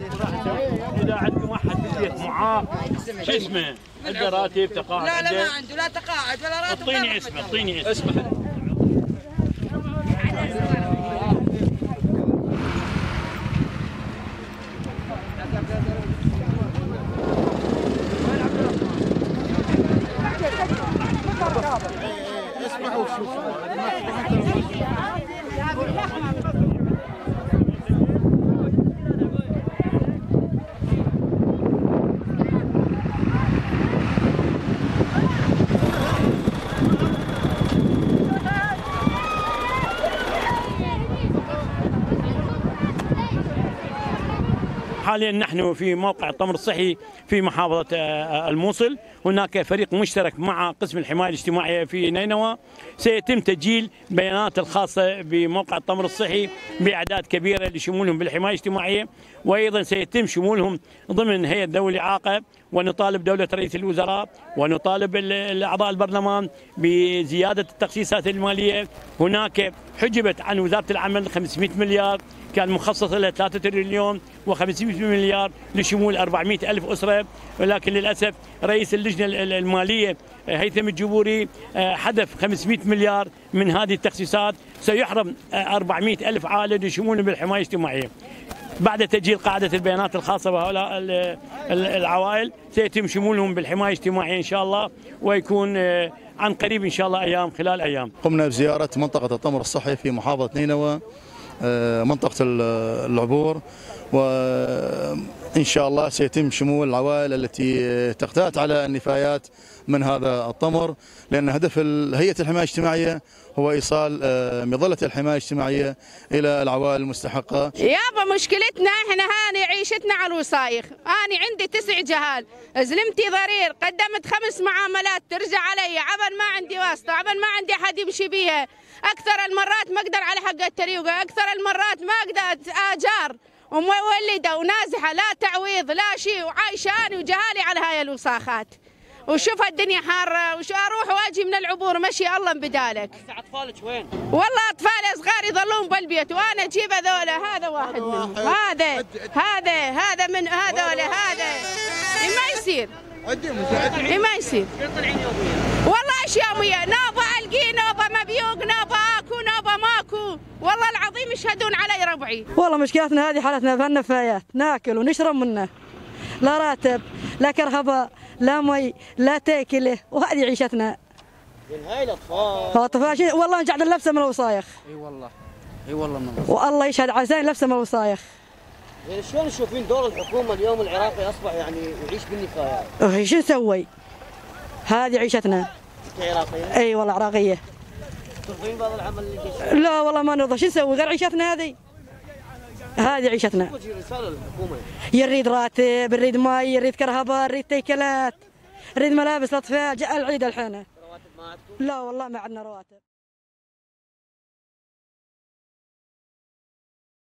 إذا عندكم أحد بالبيت معاق شو اسمه؟ عنده راتب تقاعد لا لا ما عنده؟ لا تقاعد ولا راتب اعطيني اسمه اعطيني اسمه. حاليا نحن في موقع التمر الصحي في محافظة آه، الموصل. هناك فريق مشترك مع قسم الحماية الاجتماعية في نينوى. سيتم تسجيل بيانات الخاصة بموقع التمر الصحي بأعداد كبيرة لشمولهم بالحماية الاجتماعية. وأيضا سيتم شمولهم ضمن هيئة ذوي الإعاقة ونطالب دولة رئيس الوزراء ونطالب ال- أعضاء البرلمان بزيادة التخصيصات المالية. هناك حجبت عن وزارة العمل 500 مليار كان مخصص له 3 تريليون و500 مليار لشمول 400 ألف أسرة. ولكن للأسف رئيس اللجنة ال- المالية هيثم الجبوري آه، حذف 500 مليار من هذه التخصيصات. سيحرم آه، 400 ألف عائلة لشمولهم بالحماية الاجتماعية. بعد تسجيل قاعدة البيانات الخاصة بهؤلاء ال- ال- العوائل سيتم شمولهم بالحماية الاجتماعية إن شاء الله ويكون آه، عن قريب إن شاء الله أيام خلال أيام. قمنا بزيارة منطقة التمر الصحي في محافظة نينوى آه، منطقة ال- العبور. وإن شاء الله سيتم شمول العوائل التي تقتات على النفايات من هذا التمر لأن هدف هيئة الحماية الاجتماعية هو إيصال آه، مظلة الحماية الاجتماعية إلى العوائل المستحقة. يابا مشكلتنا إحنا هاني عيشتنا على الوصايخ أنا عندي تسع جهال. زلمتي ضرير قدمت خمس معاملات ترجع علي. عبن ما عندي واسطة عبن ما عندي أحد يمشي بيها. أكثر المرات ما أقدر على حق التريقه أكثر المرات ما أقدر آجار. ومولدة ونازحة لا تعويض لا شيء وعايشه أنا وجهالي على هاي الوساخات. وشوف الدنيا حارة وش أروح وأجي من العبور مشي الله بدالك أطفالك وين؟ والله اطفالي صغار يظلون بالبيت وأنا أجيب هذولا هذا واحد منهم. هذا هذا هذا من هذولا هذا. إيه ما يصير. إيه ما يصير. والله العظيم يشهدون علي ربعي. والله مشكلتنا هذه حالتنا في النفايات. ناكل ونشرب منه. لا راتب لا كرهباء لا مي لا تاكلة. وهذه عيشتنا. هاي الأطفال. اطفال والله قاعد لبسه من الوصايخ. إي والله. إي والله من والله يشهد على لساني لبسه من الوصايخ. يعني شلون تشوفين دور الحكومة اليوم العراقي أصبح يعني يعيش بالنفايات؟ شو نسوي؟ هذه عيشتنا. انت عراقيه؟ إي والله عراقية. ترضين بهذا العمل اللي لا والله ما نرضى. شو نسوي؟ غير عيشتنا هذه. هذه عيشتنا. رسالة للحكومة. يريد راتب يريد مي يريد كرهباء يريد تيكلات يريد ملابس الاطفال جاء العيد الحين؟ لا والله ما عندنا رواتب.